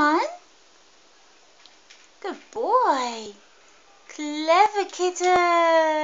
On. Good boy. Clever kitten.